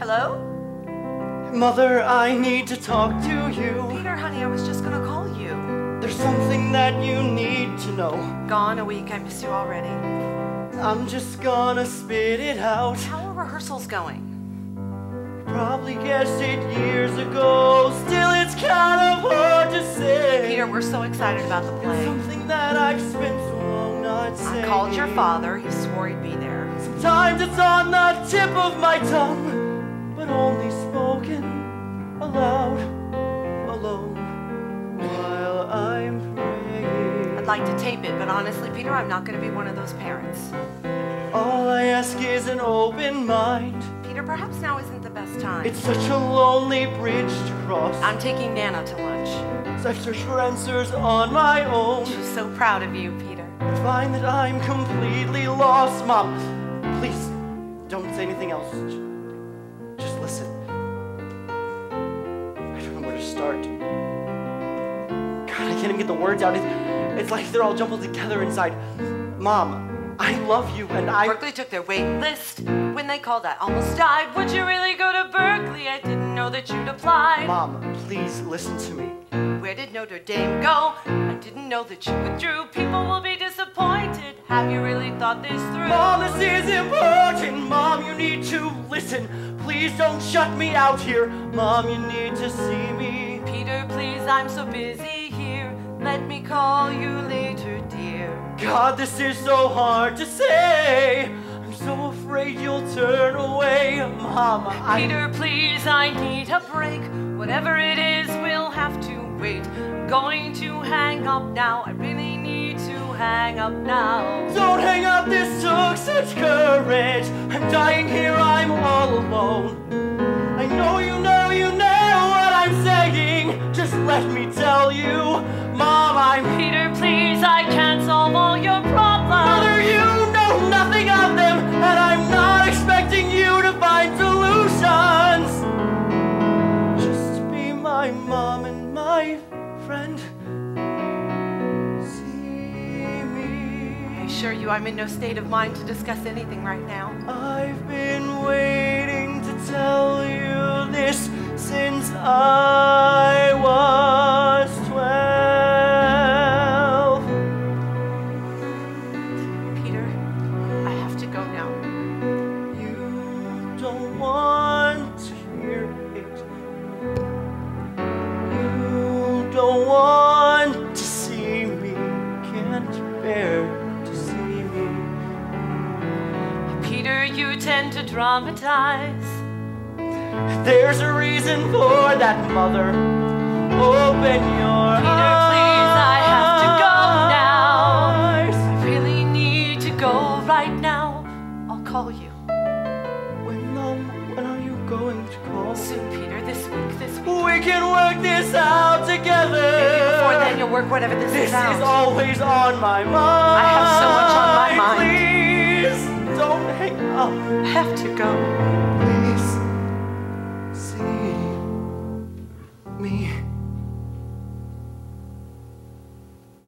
Hello? Mother, I need to talk to you. Peter, honey, I was just gonna call you. There's something that you need to know. Gone a week, I missed you already. I'm just gonna spit it out. How are rehearsals going? Probably guessed it years ago. Still, it's kind of hard to say. Peter, we're so excited about the It's play. something that I've spent so long not saying. I called your father, he swore he'd be there. Sometimes it's on the tip of my like to tape it, but honestly, Peter, I'm not gonna be one of those parents. All I ask is an open mind. Peter, perhaps now isn't the best time. It's such a lonely bridge to cross. I'm taking Nana to lunch. As I search for answers on my own. She's so proud of you, Peter. I find that I'm completely lost. Mom, please don't say anything else. Just listen. I don't know where to start. God, I can't even get the words out. It's, it's like they're all jumbled together inside. Mom, I love you and I. Berkeley took their wait list. When they called, I almost died. Would you really go to Berkeley? I didn't know that you'd apply. Mom, please listen to me. Where did Notre Dame go? I didn't know that you withdrew. People will be disappointed. Have you really thought this through? Mom, this is important. Mom, you need to listen. Please don't shut me out here. Mom, you need to see me. Peter, please, I'm so busy. Let me call you later, dear. God, this is so hard to say. I'm so afraid you'll turn away. Mama. I. Peter, please, I need a break. Whatever it is, we'll have to wait. I'm going to hang up now. I really need to hang up now. Don't hang up, this took such courage. I'm dying here, I'm all alone. I know you know you know what I'm saying. Just let me tell you, my friend. See me. I assure you, I'm in no state of mind to discuss anything right now. I've been waiting to tell you this since I you tend to dramatize. There's a reason for that, mother. Open your Peter, please, I have to go now. I really need to go right now. I'll call you. When, Mom, when are you going to call? Soon, Peter, this week, this week. We can work this out together. Maybe before then, you'll work whatever this, This is out. is always on my mind. I have so up. I have to go.